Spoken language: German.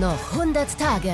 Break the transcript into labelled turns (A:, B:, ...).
A: Noch 100 Tage.